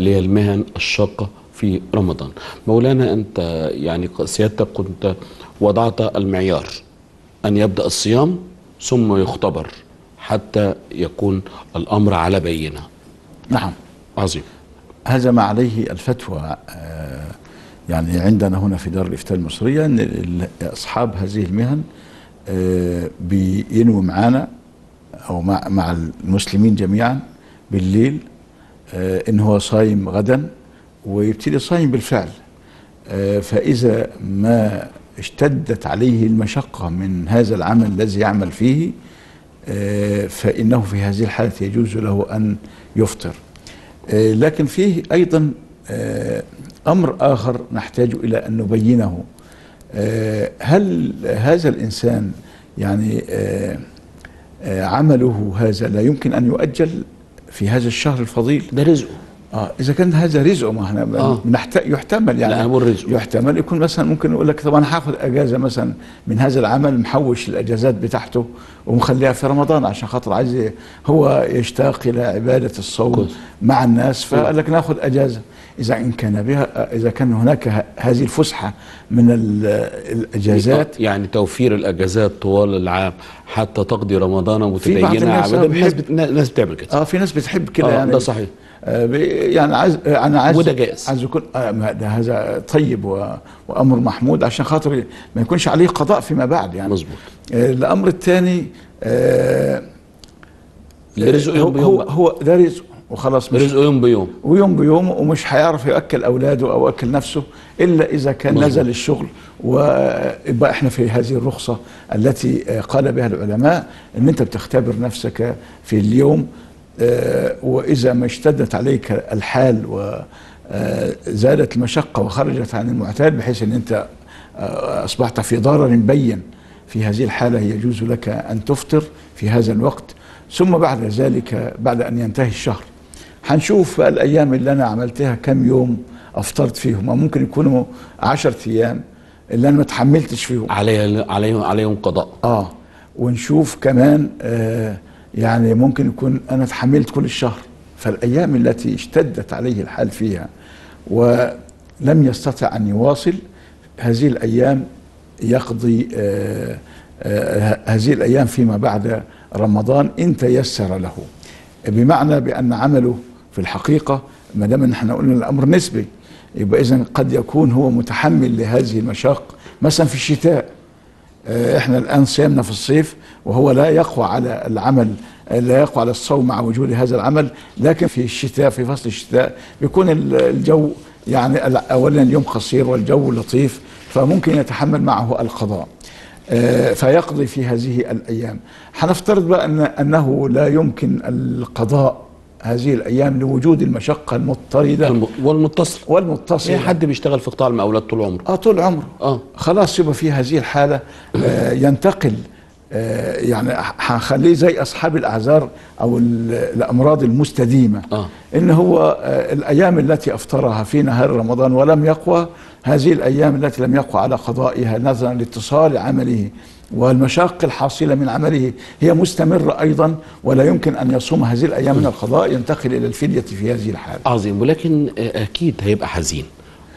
اللي هي المهن الشاقة في رمضان. مولانا أنت يعني سيادتك كنت وضعت المعيار أن يبدأ الصيام ثم يختبر حتى يكون الأمر على بينة. نعم. عظيم. هذا ما عليه الفتوى آه، يعني عندنا هنا في دار الإفتاء المصرية أن أصحاب هذه المهن آه، بينووا معانا أو مع مع المسلمين جميعا بالليل آه، إن هو صايم غدا ويبتدي صايم بالفعل. آه، فإذا ما اشتدت عليه المشقة من هذا العمل الذي يعمل فيه آه، فإنه في هذه الحالة يجوز له أن يفطر. لكن فيه أيضا آه، أمر آخر نحتاج إلى أن نبينه. هل هذا الإنسان يعني عمله هذا لا يمكن أن يؤجل؟ في هذا الشهر الفضيل ده رزقه آه إذا كان هذا رزقه ما إحنا آه. بنحت... يحتمل يعني لا، رزقه. يحتمل يكون مثلا ممكن يقول لك طب أنا هاخد أجازة مثلا من هذا العمل محوش الأجازات بتاعته ومخليها في رمضان عشان خاطر عايز هو يشتاق إلى عبادة الصوم. مع الناس فقال لك ناخد أجازة إذا إن كان بها إذا كان هناك هذه الفسحة من ال- الأجازات يعني توفير الأجازات طوال العام حتى تقضي رمضان في بعض الناس آه بيحب- بت... ناس بتعمل كده آه في ناس بتحب كده آه، يعني ده صحيح. آه يعني عايز أنا عايز وده جائز. عايز يكون آه ده هذا طيب. وأمر محمود عشان خاطر ما يكونش عليه قضاء فيما بعد يعني مظبوط آه الأمر الثاني آه رزقه يوم هو بيوم هو, ده رزقه وخلاص مش رزقه يوم بيوم. ويوم بيوم ومش هيعرف يأكل أولاده أو ياكل نفسه إلا إذا كان مظبوط. نزل الشغل. ويبقى إحنا في هذه الرخصة التي آه، قال بها العلماء إن أنت بتختبر نفسك في اليوم آه، وإذا ما اشتدت عليك الحال وزادت المشقة وخرجت عن المعتاد بحيث إن أنت آه، أصبحت في ضرر بين في هذه الحالة يجوز لك أن تفطر في هذا الوقت. ثم بعد ذلك بعد أن ينتهي الشهر. هنشوف بقى الأيام اللي أنا عملتها كم يوم أفطرت فيهم ممكن يكونوا عشرة أيام اللي أنا ما تحملتش فيهم. عليه عليهم عليهم قضاء. آه ونشوف كمان آه يعني ممكن يكون أنا تحملت كل الشهر. فالأيام التي اشتدت عليه الحال فيها ولم يستطع أن يواصل هذه الأيام يقضي آه آه هذه الأيام فيما بعد رمضان إن تيسر له. بمعنى بأن عمله في الحقيقة ما دام ان إحنا قلنا الأمر نسبي يبقى إذا قد يكون هو متحمل لهذه المشاق مثلا في الشتاء. آه، إحنا الآن صيامنا في الصيف وهو لا يقوى على العمل لا يقوى على الصوم مع وجود هذا العمل لكن في الشتاء في فصل الشتاء بيكون ال- الجو يعني اولا اليوم قصير والجو لطيف فممكن يتحمل معه القضاء. آه، فيقضي في هذه الأيام. هنفترض بقى ان أنه لا يمكن القضاء هذه الأيام لوجود المشقة المضطردة. الم- والمتصل. والمتصله أي حد بيشتغل في قطاع المقاولات طول عمره. آه طول عمره. آه. خلاص يبقى في هذه الحالة آه ينتقل يعني هنخليه زي أصحاب الأعذار أو ال- الأمراض المستديمة. آه. إن هو آه الأيام التي أفطرها في نهار رمضان ولم يقوى هذه الأيام التي لم يقوى على قضائها نظرا لاتصال عمله. والمشاق الحاصلة من عمله هي مستمرة أيضا ولا يمكن أن يصوم هذه الأيام من القضاء ينتقل إلى الفدية في هذه الحالة. عظيم ولكن آه، أكيد هيبقى حزين.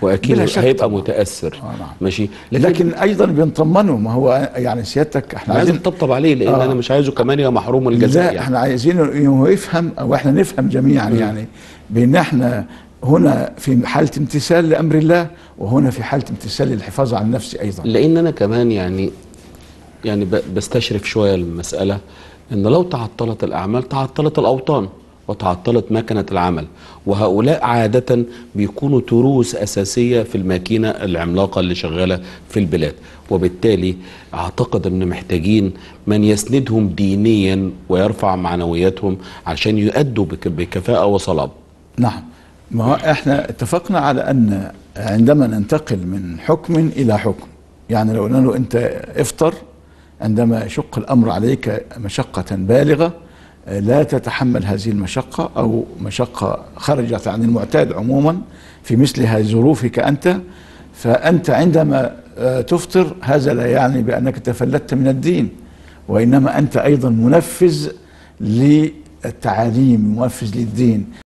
وأكيد هيبقى طبعاً. متأثر آه، نعم. ماشي لكن, لكن أيضا بنطمنه ما هو يعني سيادتك إحنا عايزين نطبطب عليه لأن آه. أنا مش عايزه كمان يبقى محروم الجزاء لا يعني. إحنا عايزين إنه يفهم أو إحنا نفهم جميعا مم. يعني بأن إحنا هنا في حالة امتثال لأمر الله وهنا في حالة امتثال للحفاظ على النفس أيضا لأن أنا كمان يعني يعني بستشرف شوية المسألة إن لو تعطلت الأعمال تعطلت الأوطان وتعطلت مكنة العمل. وهؤلاء عادة بيكونوا تروس أساسية في الماكينة العملاقة اللي شغالة في البلاد. وبالتالي أعتقد إن محتاجين من يسندهم دينيا ويرفع معنوياتهم عشان يؤدوا بك- بكفاءة وصلابه نعم. ما هو إحنا اتفقنا على أن عندما ننتقل من حكم إلى حكم. يعني لو قلنا له أنت إفطر عندما يشق الأمر عليك مشقة بالغة آه، لا تتحمل هذه المشقة أو مشقة خرجت عن المعتاد عموما في مثل هذه ظروفك أنت. فأنت عندما آه، تفطر هذا لا يعني بأنك تفلتت من الدين وإنما أنت أيضا منفذ للتعاليم منفذ للدين.